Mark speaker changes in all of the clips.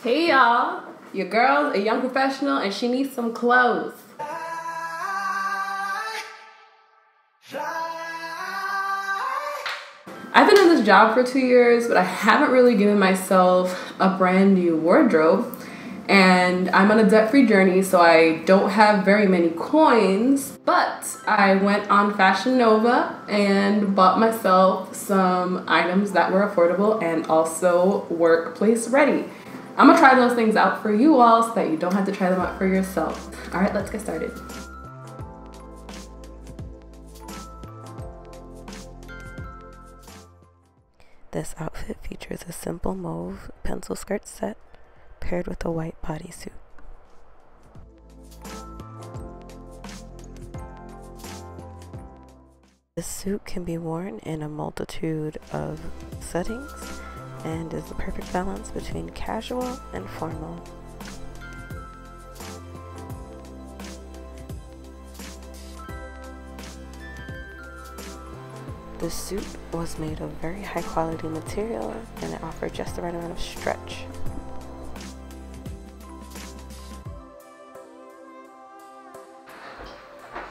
Speaker 1: Hey y'all, your girl's a young professional and she needs some clothes. I've been in this job for two years, but I haven't really given myself a brand new wardrobe. And I'm on a debt free journey, so I don't have very many coins. But I went on Fashion Nova and bought myself some items that were affordable and also workplace ready. I'm gonna try those things out for you all so that you don't have to try them out for yourself. All right, let's get started.
Speaker 2: This outfit features a simple mauve pencil skirt set paired with a white bodysuit. This suit can be worn in a multitude of settings and is the perfect balance between casual and formal. The suit was made of very high quality material and it offered just the right amount of stretch.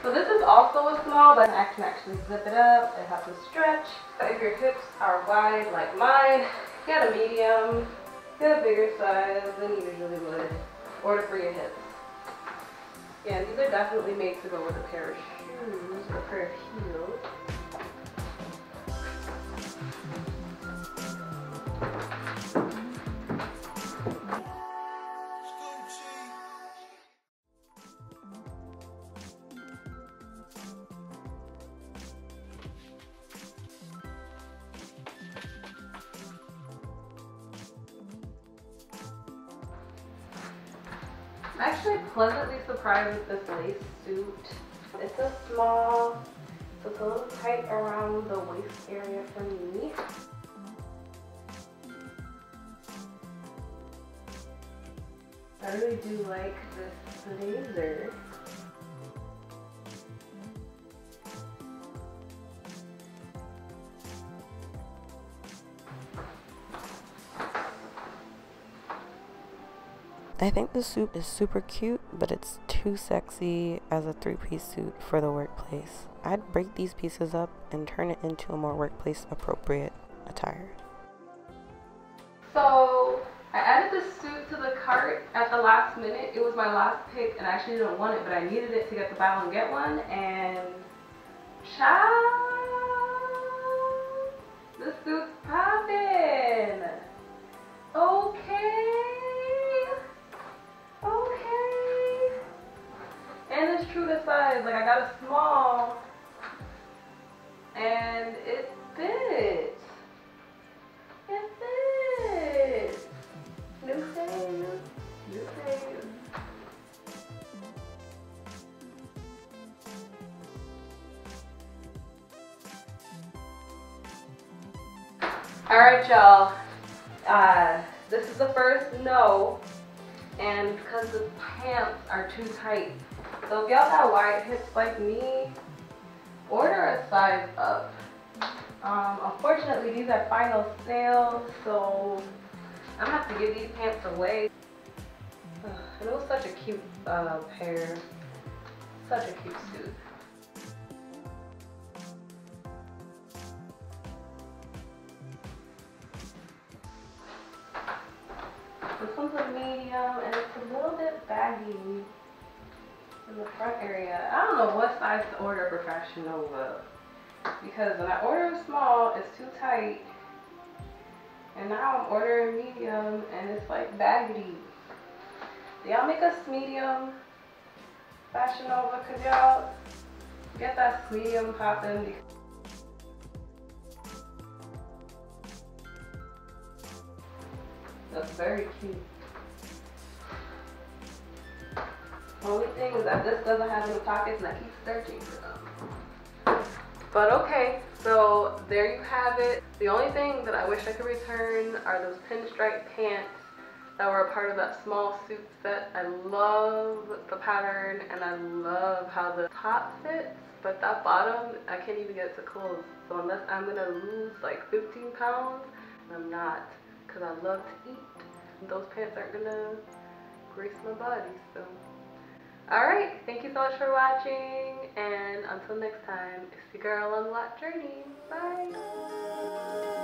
Speaker 1: So this is also a small, but I can actually zip it up. It has a stretch. But if your hips are wide like mine, get a medium, get a bigger size than you usually would. Order for your hips. Yeah, these are definitely made to go with a pair of shoes, a pair of heels. I'm actually pleasantly surprised with this lace suit. It's a small, so it's a little tight around the waist area for me. I really do like this blazer.
Speaker 2: I think the suit is super cute, but it's too sexy as a three piece suit for the workplace. I'd break these pieces up and turn it into a more workplace appropriate attire.
Speaker 1: So I added this suit to the cart at the last minute. It was my last pick and I actually didn't want it, but I needed it to get the buy one get one and child, this suit's popping. Size. Like I got a small and it fits. It fits. New phase. New phase. Alright y'all. Uh, this is the first no. And because the pants are too tight. So if y'all got wide hips like me, order a size up. Um, unfortunately, these are final sale, so I'm gonna have to give these pants away. Ugh, it was such a cute uh, pair, such a cute suit. This one's a medium, and it's a little the front area. I don't know what size to order for Fashion Nova because when I order small, it's too tight. And now I'm ordering medium and it's like baggy. Do y'all make us medium Fashion Nova? Could y'all get that medium popping? That's very cute. Only thing is that this doesn't have any pockets and I keep searching for them. But okay, so there you have it. The only thing that I wish I could return are those pinstripe pants that were a part of that small suit set. I love the pattern and I love how the top fits, but that bottom, I can't even get it to close. So unless I'm gonna lose like 15 pounds, I'm not, because I love to eat. those pants aren't gonna grace my body. So, alright, thank you so much for watching, and until next time, it's your girl on the Loc Journey. Bye!